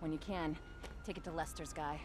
When you can, take it to Lester's guy.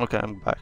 Okay, I'm back.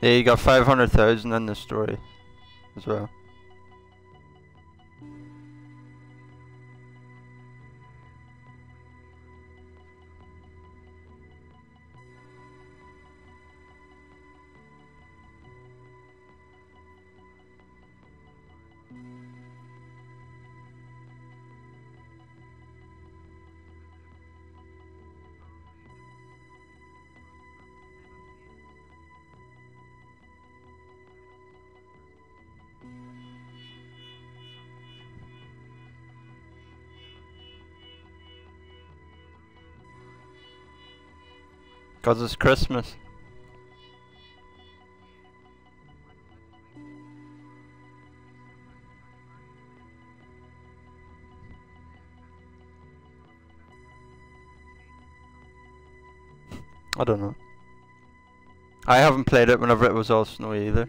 Yeah, you got 500,000 in the story as well. Cause it's Christmas. I don't know. I haven't played it whenever it was all snowy either.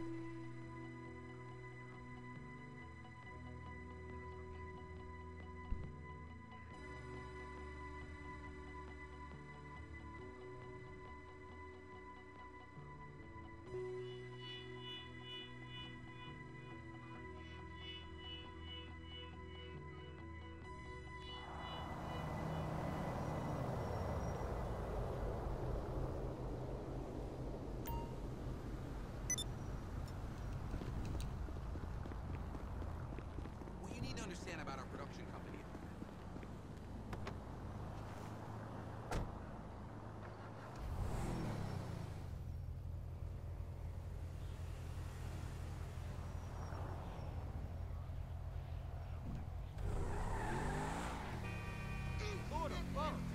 understand about our production company. Order, follow.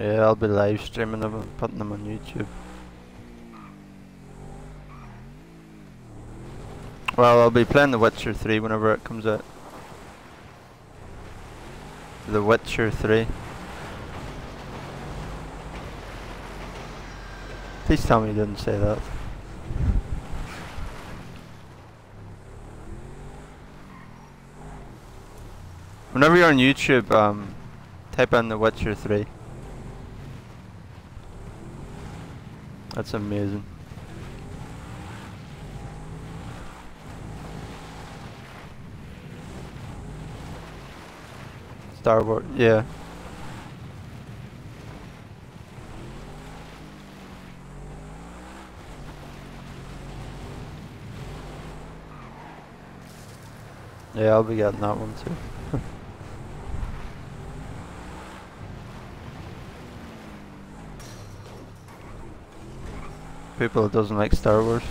Yeah, I'll be live streaming them and putting them on YouTube. Well, I'll be playing The Witcher 3 whenever it comes out. The Witcher 3. Please tell me you didn't say that. Whenever you're on YouTube, um, type in The Witcher 3. That's amazing. Starboard, yeah. Yeah, I'll be getting that one too. People that doesn't like Star Wars.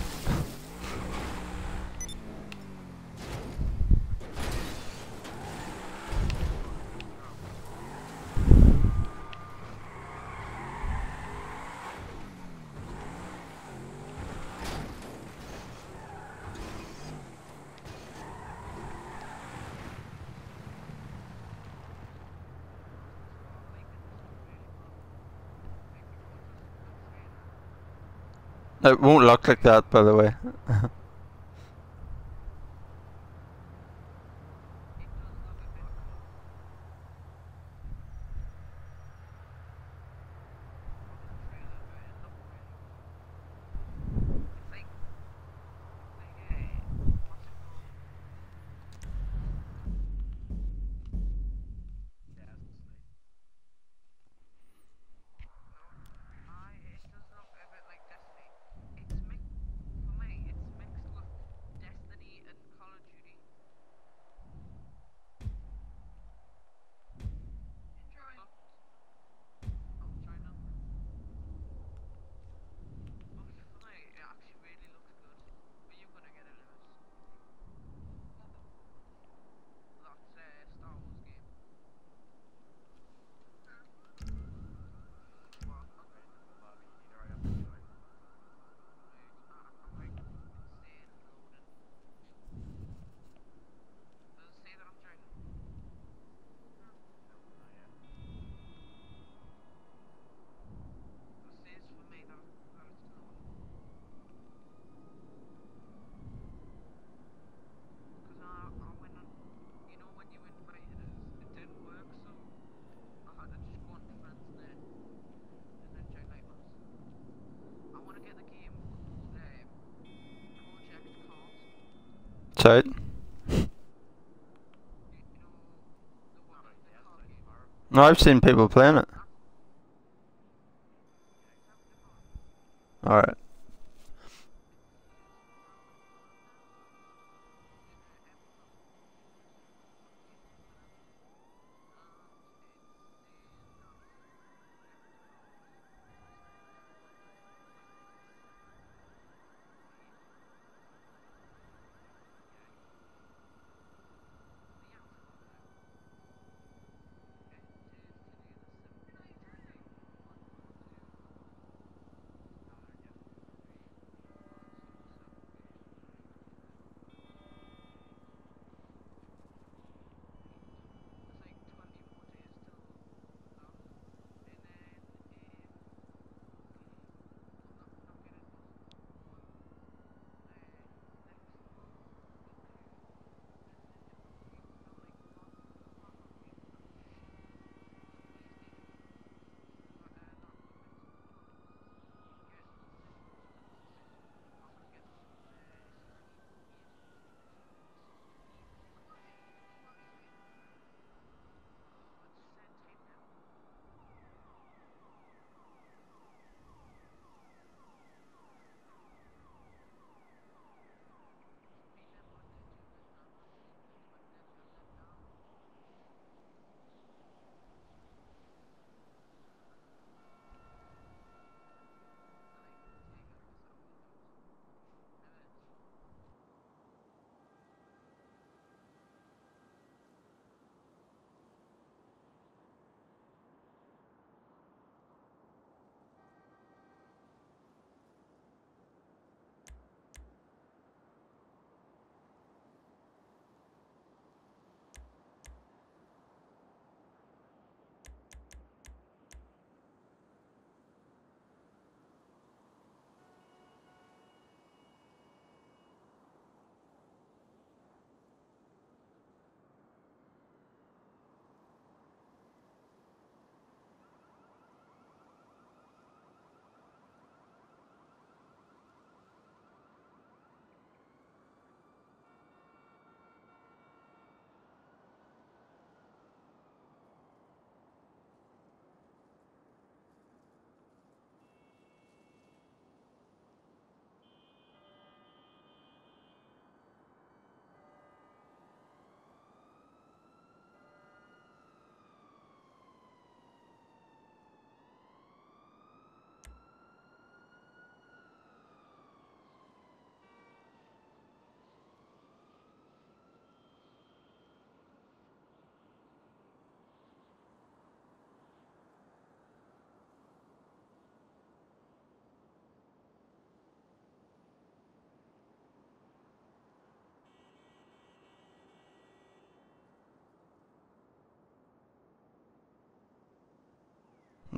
It won't look like that, by the way. I it does look a bit like Destiny. It's mixed for me. It's mixed with Destiny and Call of Duty. Enjoy. I'll try now. But for me, it actually really looks good. But you're gonna get it, Lewis. That's a Star Wars game. Well, okay. I'm like insane loading. Does it say that I'm joining? It says for me that, that it's loading. Because I, I went on, you know when you invited us, it didn't work, so I had to just go on to friends there and then check like us. I want to get the game called um, Project Cars. Tight. You, you know the one the car game. No, I've seen people playing it. Alright.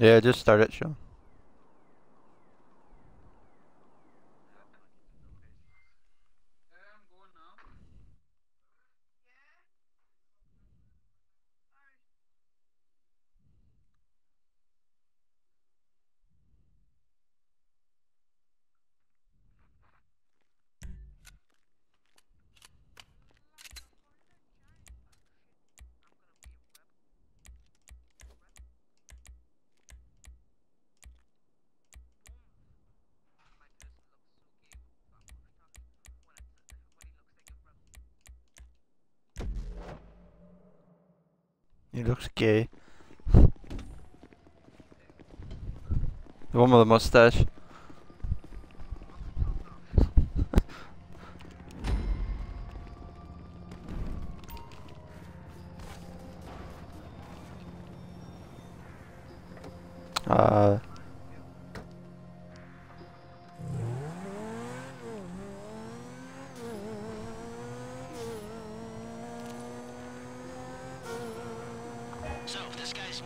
Yeah, just start it, Sean. He looks gay. The one with the mustache. uh...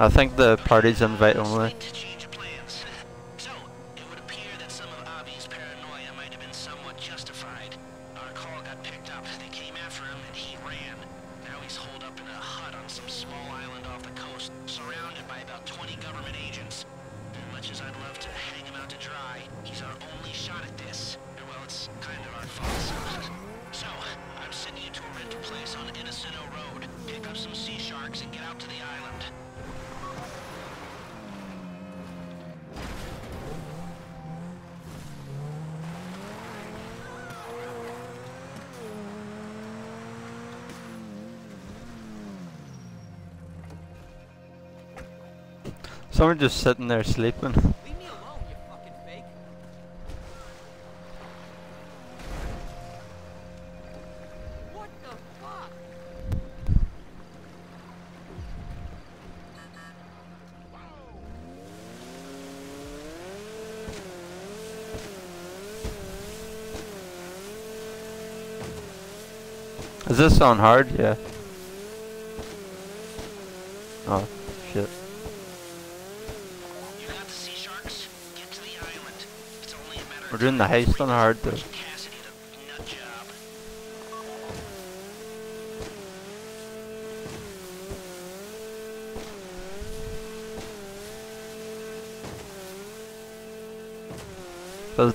I think the party's invite only. Someone just sitting there sleeping. Leave me alone, you fucking fake. What the fuck? Is this on hard? Yeah. Oh. We're doing the heist on hard though. So the